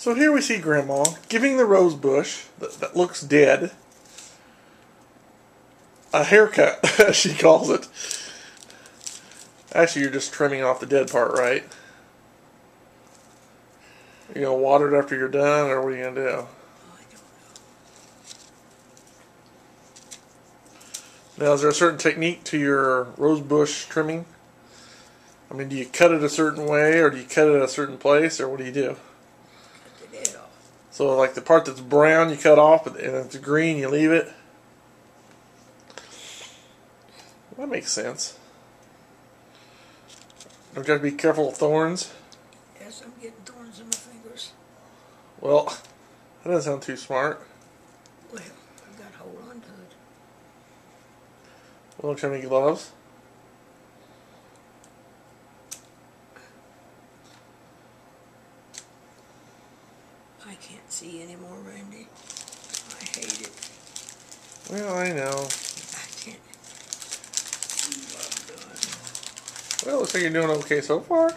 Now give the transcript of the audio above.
So here we see Grandma giving the rose bush that, that looks dead a haircut, as she calls it. Actually, you're just trimming off the dead part, right? You gonna water it after you're done, or what are you gonna do? Oh, I don't know. Now, is there a certain technique to your rose bush trimming? I mean, do you cut it a certain way, or do you cut it a certain place, or what do you do? Cut the head off. So, like the part that's brown, you cut off, and if it's green, you leave it. That makes sense. Don't you have to be careful of thorns? Yes, I'm getting thorns in my fingers. Well, that doesn't sound too smart. Well, I've got to hold on to it. Well, don't you have any gloves? I can't see anymore, Randy. I hate it. Well, I know. I can't see what I'm doing. Well, looks like you're doing okay so far.